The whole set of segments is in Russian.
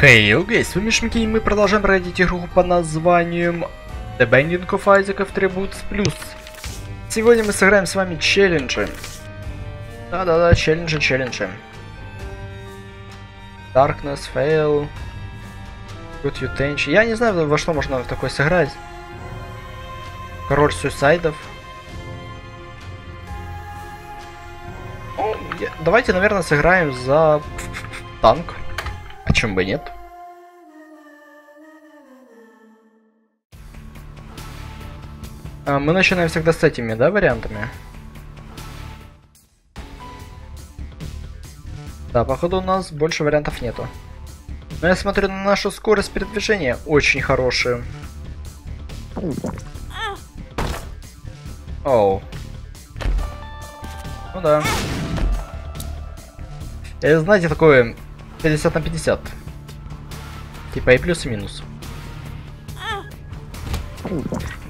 Хей, hey, с вами Шмики, и мы продолжаем проходить игру под названием The Binding of Isaac Attributes Plus. Сегодня мы сыграем с вами челленджи. Да-да-да, челленджи, челленджи. Darkness, Fail, Good Utension. Я не знаю, во что можно такое сыграть. Король суицидов. Ну, давайте, наверное, сыграем за танк. Почему бы нет? А, мы начинаем всегда с этими, да, вариантами? Да, походу у нас больше вариантов нету. Но я смотрю на нашу скорость передвижения, очень хорошую. Оу. Ну да. Это, знаете, такое 50 на 50. Типа и плюс, и минус.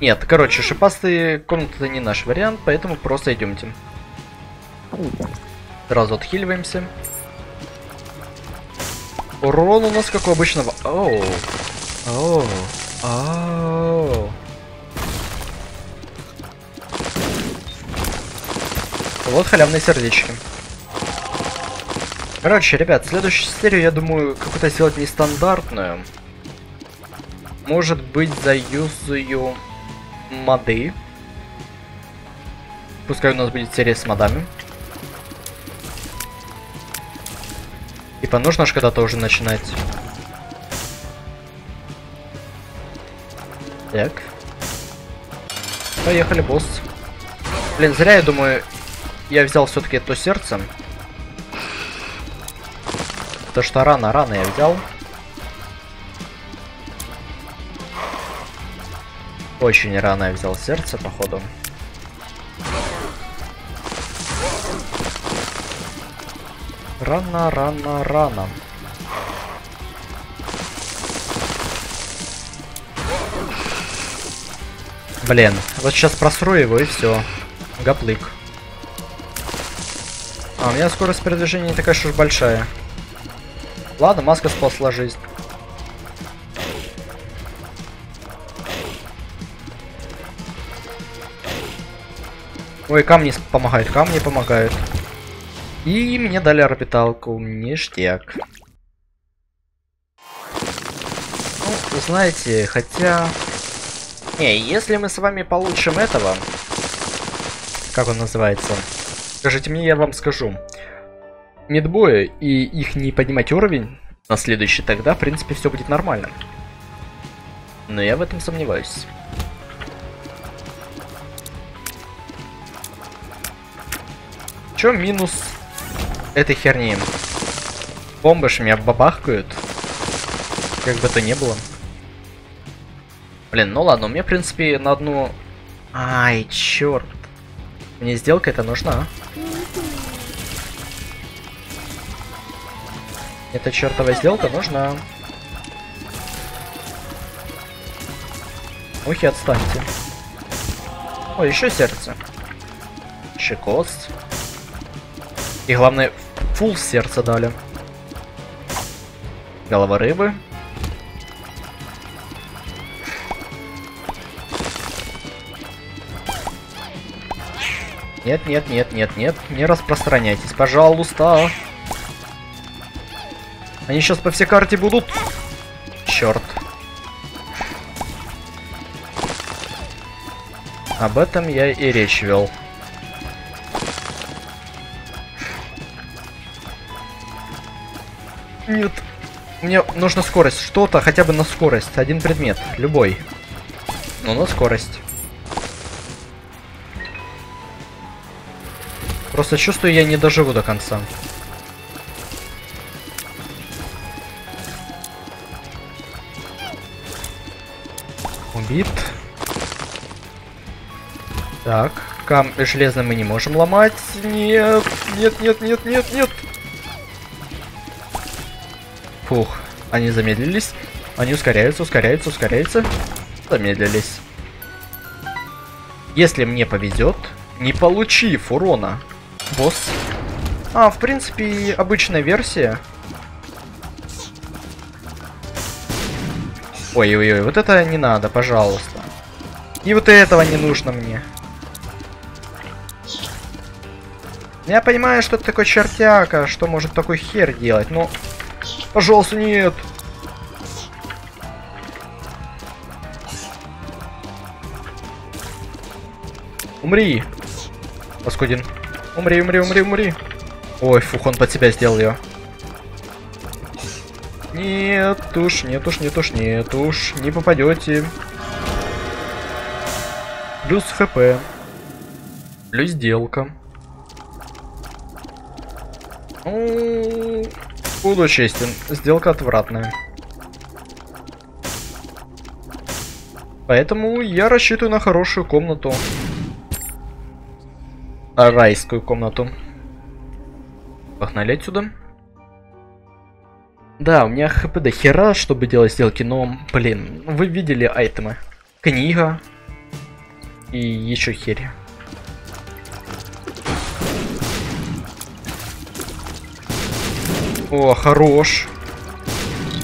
Нет, короче, шипастые комнаты это не наш вариант, поэтому просто идемте. Сразу отхиливаемся. Урон у нас как у обычного. Оу. Оу. Оу. Вот халявные сердечки. Короче, ребят, следующую серию, я думаю, какую-то сделать нестандартную. Может быть, заюзаю моды. Пускай у нас будет серия с модами. Типа, нужно же когда-то уже начинать. Так. Поехали, босс. Блин, зря я думаю, я взял все-таки то сердце. То что рано, рано я взял. Очень рано я взял сердце, походу. Рано, рано, рано. Блин, вот сейчас просру его и все. Гаплык. А, у меня скорость передвижения не такая уж большая. Ладно, маска спасла жизнь. Ой, камни помогают, камни помогают. И мне дали орбиталку, ништяк. Ну, знаете, хотя... Не, если мы с вами получим этого... Как он называется? Скажите мне, я вам скажу медбоя и их не поднимать уровень на следующий, тогда, в принципе, все будет нормально. Но я в этом сомневаюсь. Чё минус этой херни? Бомбы ж меня бабахкают. Как бы то ни было. Блин, ну ладно, мне, в принципе, на одну... Ай, черт. Мне сделка это нужна. Эта чертова сделка нужна. Ухи, отстаньте. О, еще сердце. Шикос. И главное, фул сердца дали. Голова рыбы. Нет, нет, нет, нет, нет, не распространяйтесь, пожалуйста. Они сейчас по всей карте будут. Черт. Об этом я и речь вел. Мне нужна скорость. Что-то хотя бы на скорость. Один предмет. Любой. Ну, на скорость. Просто чувствую, я не доживу до конца. Убит. Так, кам железно мы не можем ломать. Нет, нет, нет, нет, нет, нет. Фух, они замедлились. Они ускоряются, ускоряются, ускоряются. Замедлились. Если мне повезет, не получив урона, босс. А, в принципе, обычная версия. Ой-ой-ой, вот это не надо, пожалуйста. И вот этого не нужно мне. Я понимаю, что это такой чертяка, что может такой хер делать, но... Пожалуйста, нет! Умри! Паскудин. Умри, умри, умри, умри. Ой, фух, он под себя сделал ее. Нет уж, нет уж, нет уж, нет уж. Не попадете. Плюс хп. Плюс сделка. Ну, буду честен, сделка отвратная. Поэтому я рассчитываю на хорошую комнату. Райскую комнату. Погнали отсюда. Да, у меня хп до хера, чтобы делать сделки, но, блин, вы видели айтемы. Книга. И еще херь. О, хорош.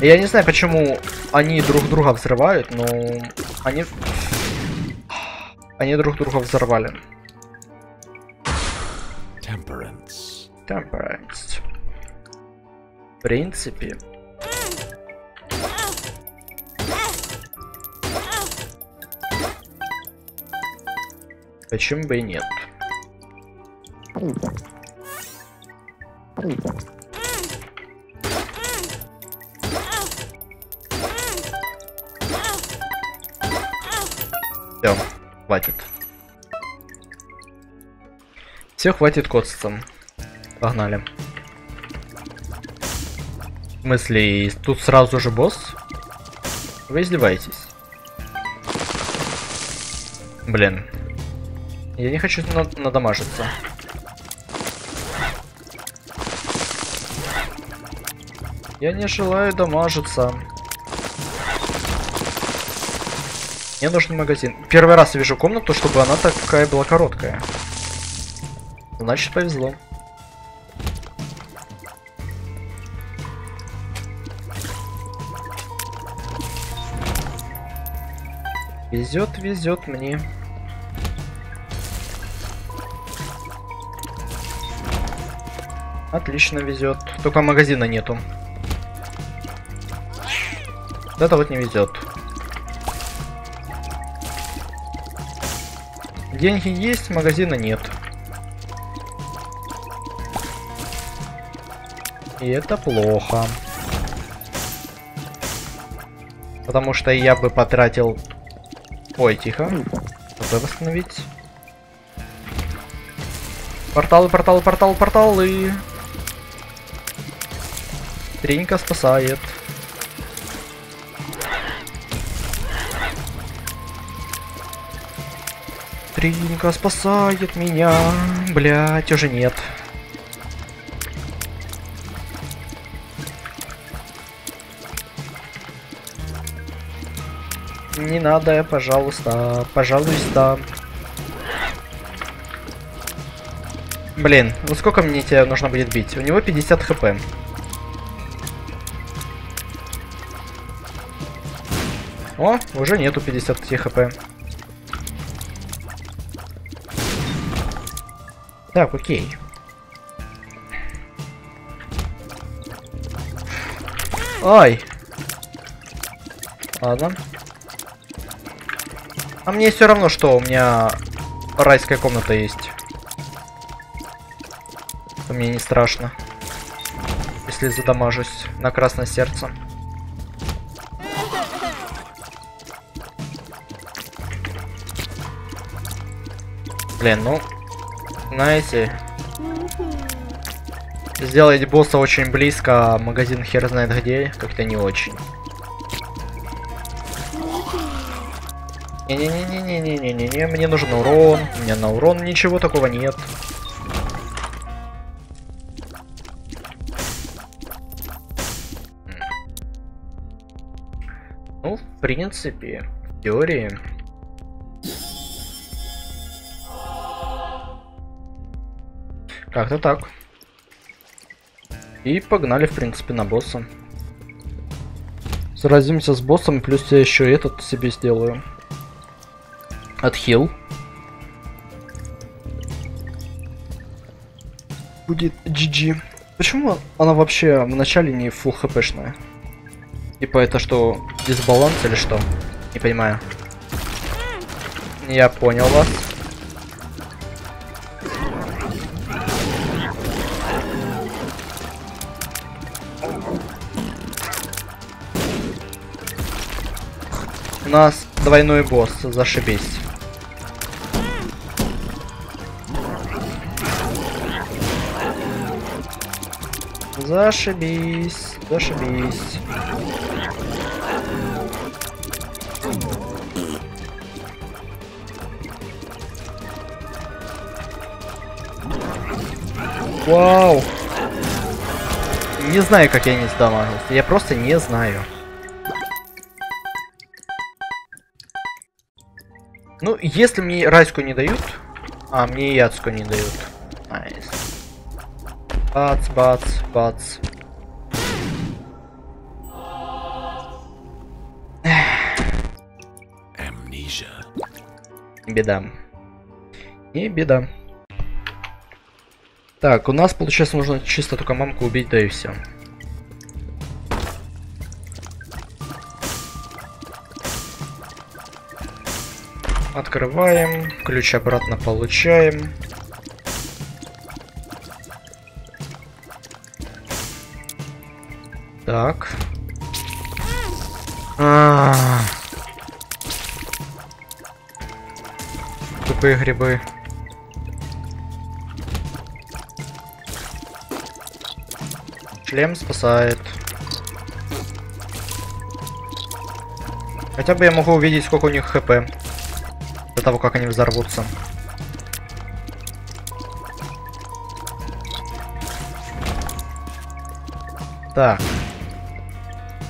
Я не знаю, почему они друг друга взрывают, но они... Они друг друга взорвали. Temperance. Temperance. В принципе. Почему бы и нет? Хватит. Все, хватит коцаться. Погнали. В смысле, тут сразу же босс? Вы издеваетесь? Блин. Я не хочу над надамажиться. Я не желаю дамажиться. Мне нужен магазин. Первый раз вижу комнату, чтобы она такая была короткая. Значит, повезло. Везет, везет мне. Отлично везет. Только магазина нету. Это вот не везет. Деньги есть, магазина нет. И это плохо. Потому что я бы потратил... Ой, тихо. ХП восстановить. Порталы, порталы, порталы, порталы. Тренька спасает. Тринка спасает меня. Блять, уже нет. Не надо, пожалуйста. Пожалуйста. Блин, ну сколько мне тебя нужно будет бить? У него 50 хп. О, уже нету 50 хп. Так, окей. Ай. Ладно. А мне все равно, что у меня райская комната есть. Мне не страшно. Если задамажусь на красное сердце. Блин, ну знаете, сделать босса очень близко, а магазин хер знает где, как-то не очень. Не-не-не-не-не-не-не-не, мне нужен урон, у меня на урон ничего такого нет. Ну, в принципе, в теории... Как-то так. И погнали, в принципе, на босса. Сразимся с боссом, плюс я еще этот себе сделаю. Отхил. Будет GG. Почему она вообще в начале не full хпшная? Типа это что, дисбаланс или что? Не понимаю. Я понял вас. У нас двойной босс, зашибись. Зашибись, зашибись. Вау! Не знаю, как я не сдамажился. Я просто не знаю. Если мне райску не дают... А, мне яцку не дают. Nice. Бац, бац, бац. Беда. Не беда. Так, у нас, получается, нужно чисто только мамку убить, да и все. Открываем, ключ обратно получаем. Так. А -а -а. Тупые грибы. Шлем спасает. Хотя бы я могу увидеть, сколько у них хп. До того, как они взорвутся. Так.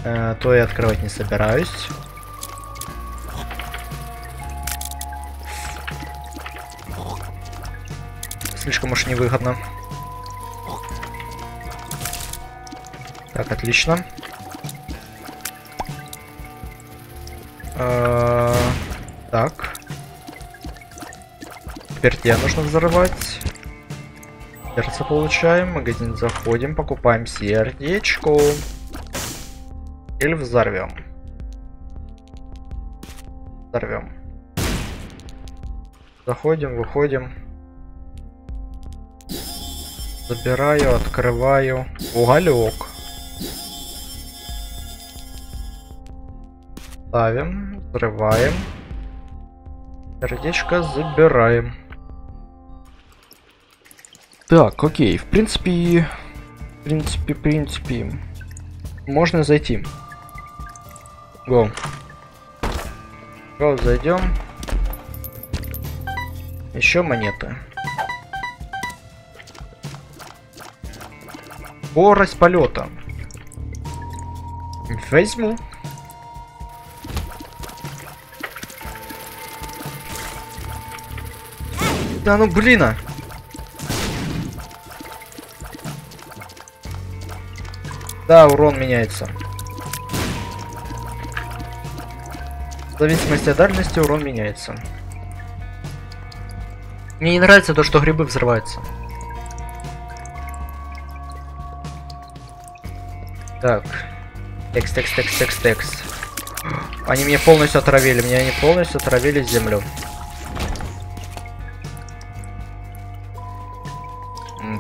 Э, то я открывать не собираюсь. Слишком уж невыгодно. Так, отлично. Э Теперь тебя нужно взорвать. Сердце получаем, магазин заходим, покупаем сердечко. Или взорвем. Взорвем. Заходим, выходим. Забираю, открываю. Уголек. Ставим, взрываем. Сердечко забираем. Так, окей, в принципе, в принципе, в принципе, можно зайти. Го. Го, зайдем. Еще монеты. Скорость полета. Возьму. Да ну блин! А. Да, урон меняется. В зависимости от дальности урон меняется. Мне не нравится то, что грибы взрываются. Так. Текст, текст, текст, текст, текст. Они меня полностью отравили. Меня они полностью отравили землю.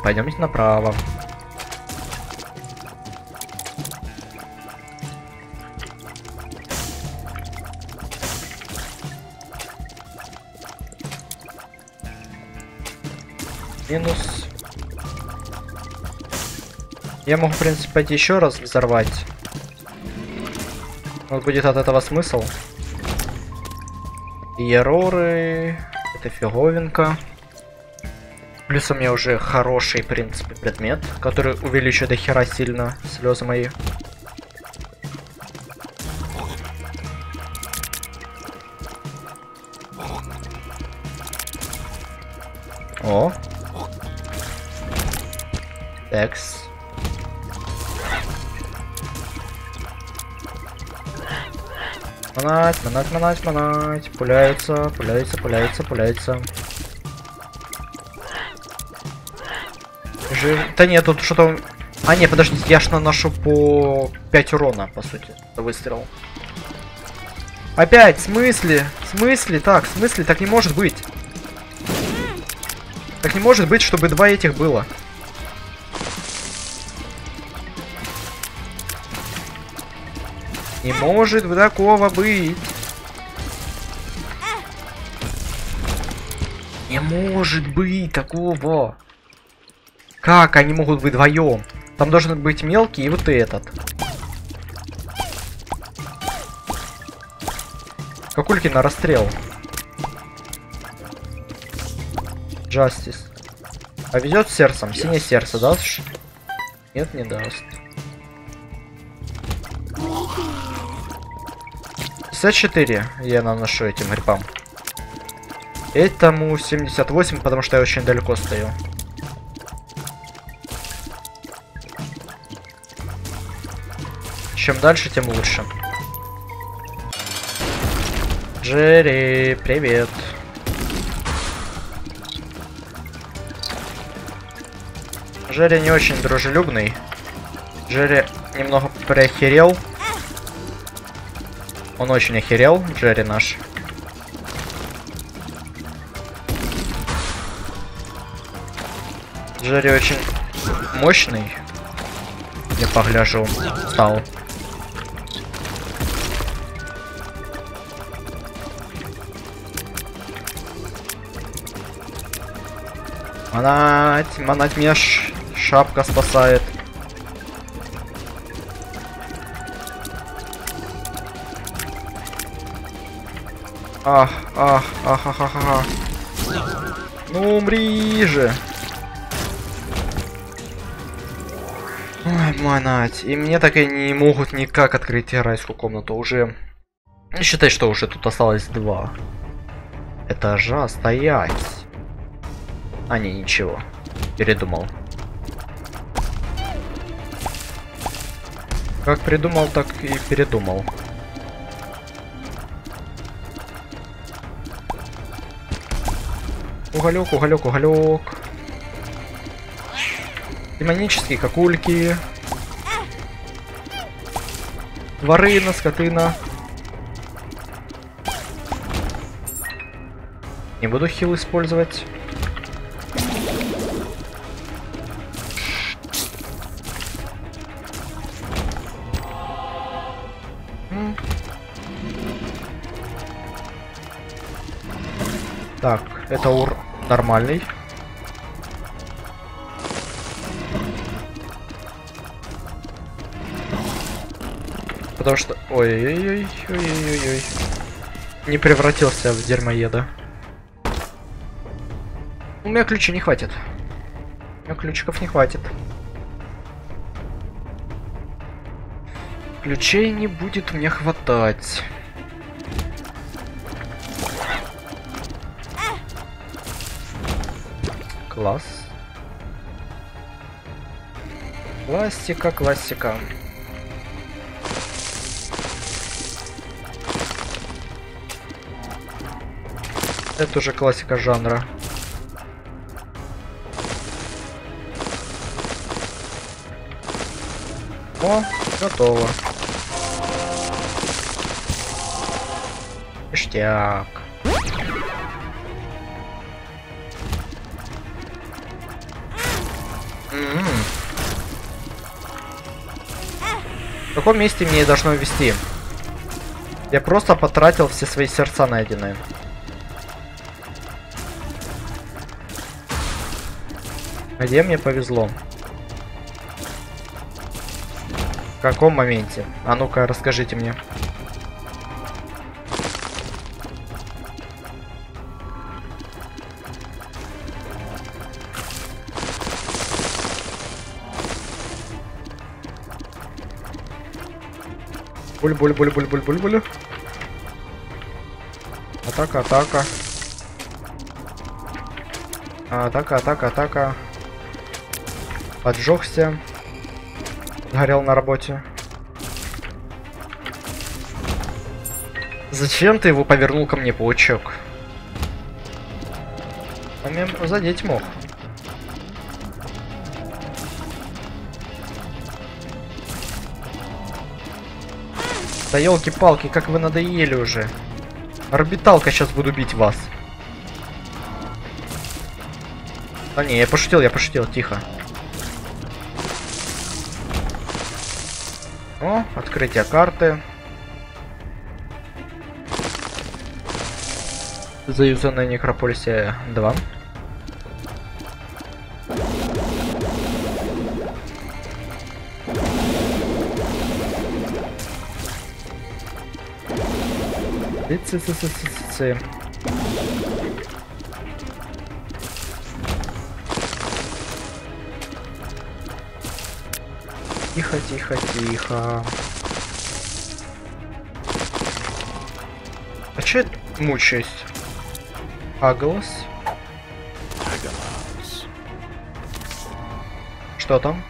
Пойдемте направо. Минус. Я могу, в принципе, пойти еще раз взорвать. Вот будет от этого смысл. И эроры. Это фиговинка. Плюс у меня уже хороший, в принципе, предмет, который увеличивает до хера сильно слезы мои. Манать, манать, манать, манать. Пуляется, пуляется, пуляется, пуляется. Жив... Да нет, тут что-то... А, не, подождите, я ж наношу по 5 урона, по сути, выстрел. Опять, в смысле? В смысле? Так, в смысле? Так не может быть. Так не может быть, чтобы два этих было. Не может такого быть. Не может быть такого. Как они могут быть вдвоем? Там должен быть мелкий и вот этот. Какульки на расстрел. Джастис. А ведет сердцем. Синее сердце даст? Нет, не даст. 54 я наношу этим грибам. Этому 78, потому что я очень далеко стою. Чем дальше, тем лучше. Джерри, привет. Джерри не очень дружелюбный. Джерри немного приохерел. Он очень охерел, Джерри наш. Джерри очень мощный. Я погляжу, стал. Манать, манать меня шапка спасает. Ах, ах, ах, ах, ах, ах. Ну умри же. Ой, манать. И мне так и не могут никак открыть райскую комнату. Уже... Считай, что уже тут осталось два этажа стоять. А, не, ничего. Передумал. Как придумал, так и передумал. Уголек, уголек, уголек. Демонические какульки. Тварина, скотина. Не буду хил использовать. Так, это ур нормальный. Потому что... Ой-ой-ой-ой-ой-ой. Не превратился в дерьмоеда. У меня ключей не хватит. У меня ключиков не хватит. Ключей не будет мне хватать. Класс. Классика, классика. Это уже классика жанра. О, готово. Ништяк. В каком месте мне должно вести? Я просто потратил все свои сердца найденные. Где мне повезло? В каком моменте? А ну-ка, расскажите мне. Буль, буль, буль, буль, буль, буль, буль. Атака, атака. Атака, атака, атака. Поджегся. Горел на работе. Зачем ты его повернул ко мне, паучок? Он задеть мог. Да елки-палки, как вы надоели уже. Орбиталка сейчас буду бить вас. А не, я пошутил, я пошутил, тихо. О, открытие карты. Заюзанная некрополисе 2. Цы-цы-цы-цы-цы. Тихо, тихо, тихо. А че мучаюсь? Аглас? Что там?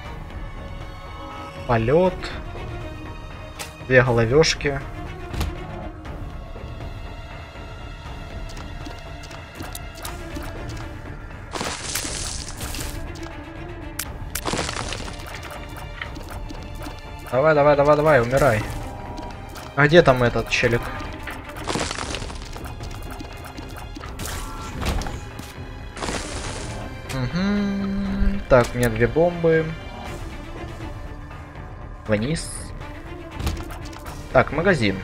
Полет. Две головешки. Давай, давай, давай, давай, умирай. А где там этот челик? Угу. Так, у меня две бомбы. Вниз. Так, магазин.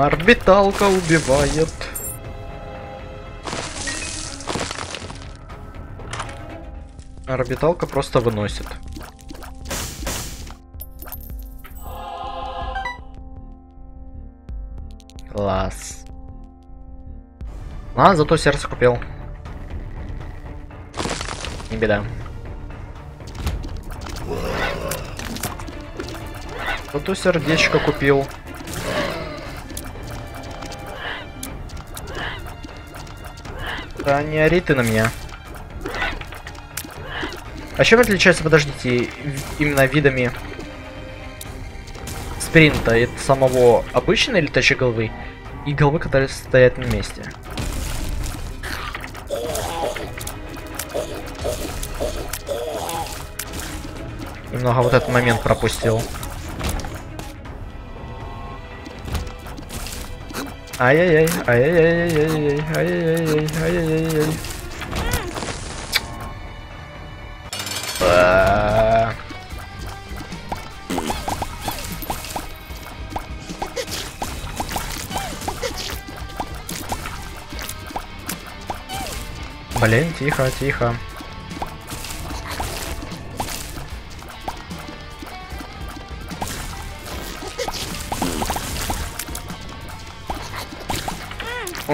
Орбиталка убивает. Орбиталка просто выносит. Класс. А, зато сердце купил. Не беда. Зато сердечко купил. Да не ори ты на меня. А чем отличается, подождите, именно видами спринта? Это самого обычной летающей головы и головы, которые стоят на месте? Немного вот этот момент пропустил. Ай-яй-яй, ай-яй-яй-яй-яй, ай-яй-яй, ай-яй-яй-яй. Блин, тихо, тихо.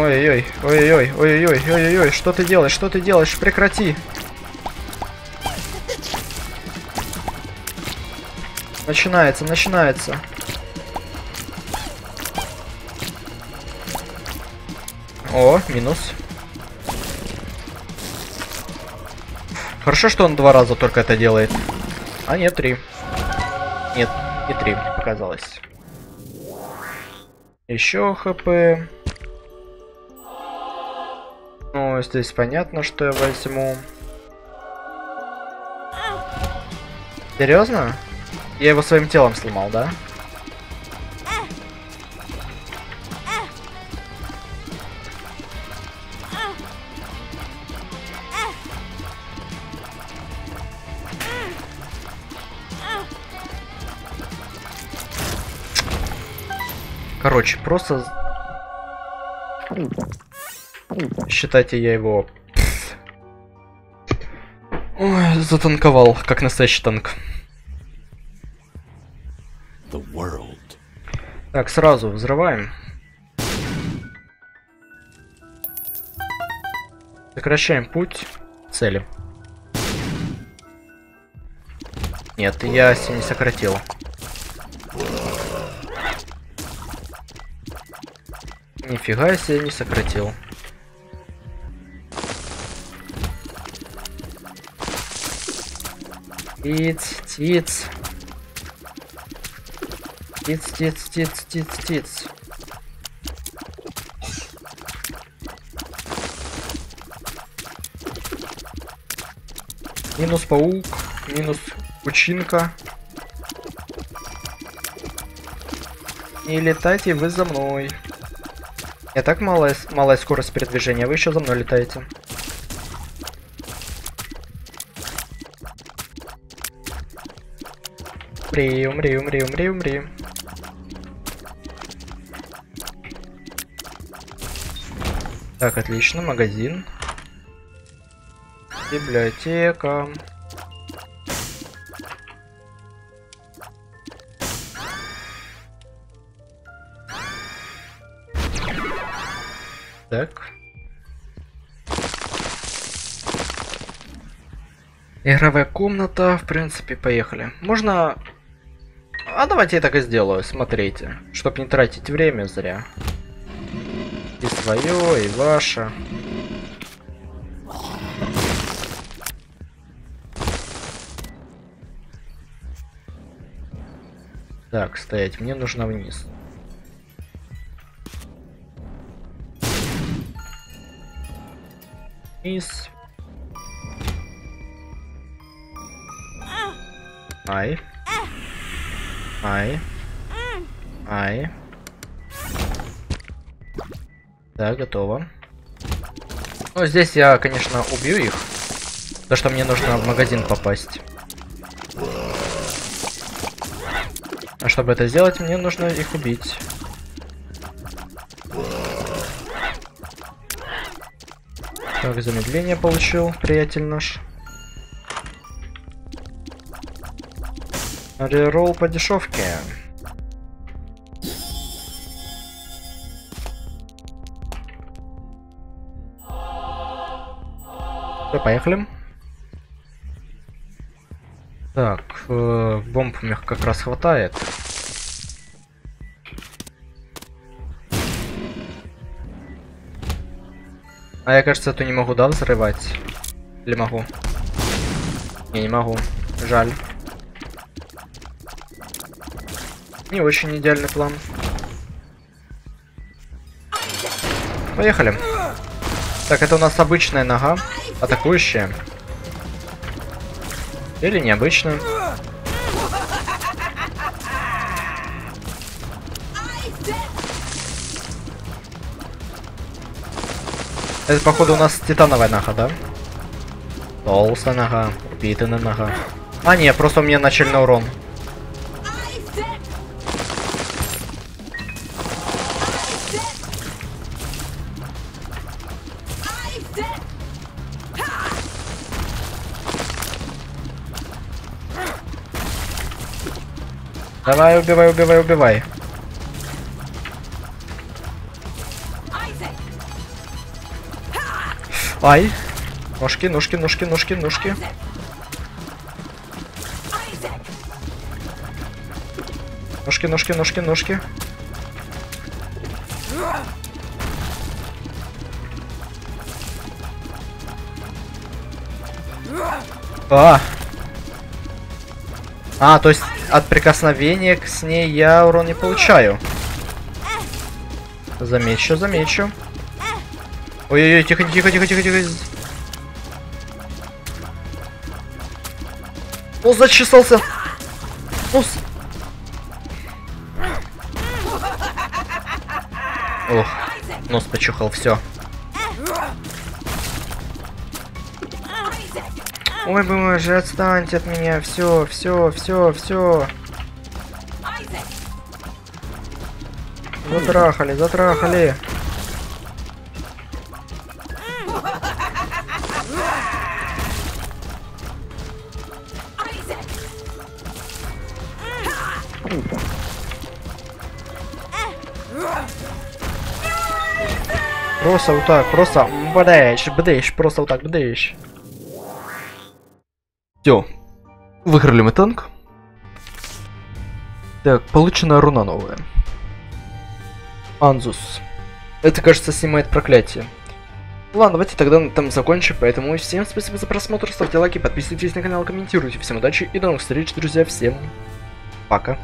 Ой-ой-ой, ой-ой-ой, ой-ой-ой, ой-ой-ой, что ты делаешь, что ты делаешь, прекрати. Начинается, начинается. О, минус. Хорошо, что он два раза только это делает. А нет, три. Нет, не три, показалось. Еще хп. Ну, здесь понятно, что я возьму. Серьезно? Я его своим телом сломал, да? Короче, просто Считайте, я его... Ой, затанковал, как настоящий танк. Так, сразу взрываем. Сокращаем путь цели. Нет, я не сократил. Нифига себе не сократил. Тиц, тиц. Тиц, тиц, тиц, тиц, тиц. Минус паук, минус пучинка. Не летайте вы за мной. Я так малая, малая скорость передвижения, вы еще за мной летаете. Умри, умри, умри, умри, умри. Так, отлично, магазин. Библиотека. Так. Игровая комната, в принципе, поехали. Можно... А давайте я так и сделаю, смотрите. Чтоб не тратить время зря. И свое, и ваше. Так, стоять, мне нужно вниз. Вниз. Ай. Ай. Ай. Да, готово. Ну, здесь я, конечно, убью их. Потому что мне нужно в магазин попасть. А чтобы это сделать, мне нужно их убить. Так, замедление получил, приятель наш. Реролл по дешевке. Все, поехали. Так, э, бомб у них как раз хватает. А я, кажется, эту не могу, да, взрывать? Или могу? Не, не могу. Жаль. Не очень идеальный план. Поехали. Так, это у нас обычная нога, атакующая. Или необычная. Это, походу, у нас титановая нога, да? Толстая нога, упитанная нога. А, нет, просто у меня начальный урон. Давай, убивай, убивай, убивай. Ай. Ножки, ножки, ножки, ножки, ножки. Ножки, ножки, ножки, ножки. А. А, то есть от прикосновения к с ней я урон не получаю. Замечу, замечу. Ой-ой-ой, тихо, тихо, тихо, тихо, тихо. О, зачесался. Нос. Ох, нос почухал, все. Ой, боже, отстаньте от меня. Все, все, все, все. Затрахали, затрахали. Просто вот так, просто бдэш, бдэш, просто вот так, бдэш. Все. Выиграли мы танк. Так, получена руна новая. Анзус. Это, кажется, снимает проклятие. Ладно, давайте тогда этом закончим. Поэтому всем спасибо за просмотр, ставьте лайки, подписывайтесь на канал, комментируйте. Всем удачи и до новых встреч, друзья. Всем пока.